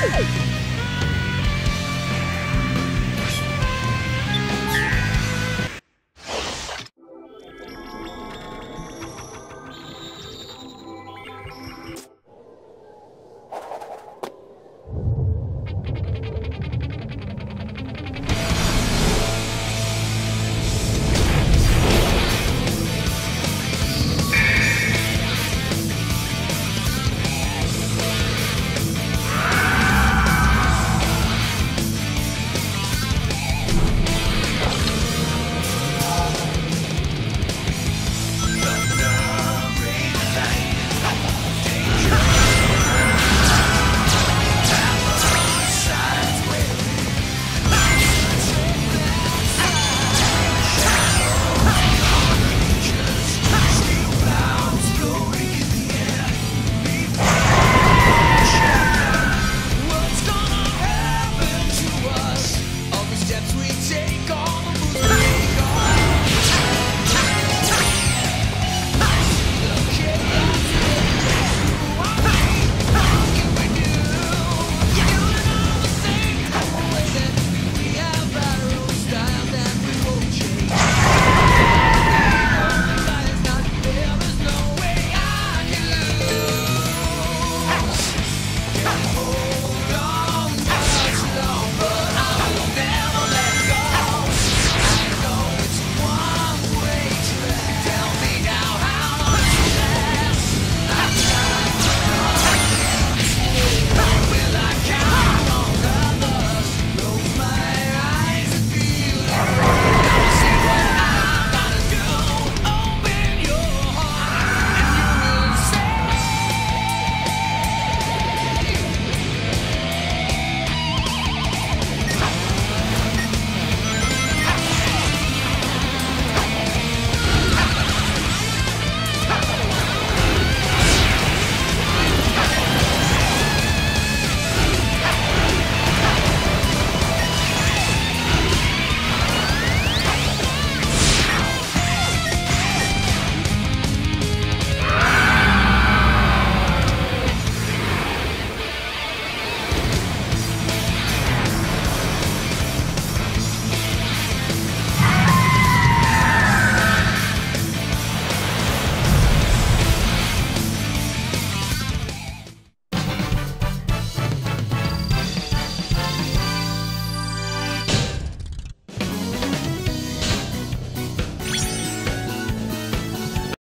Woo! shake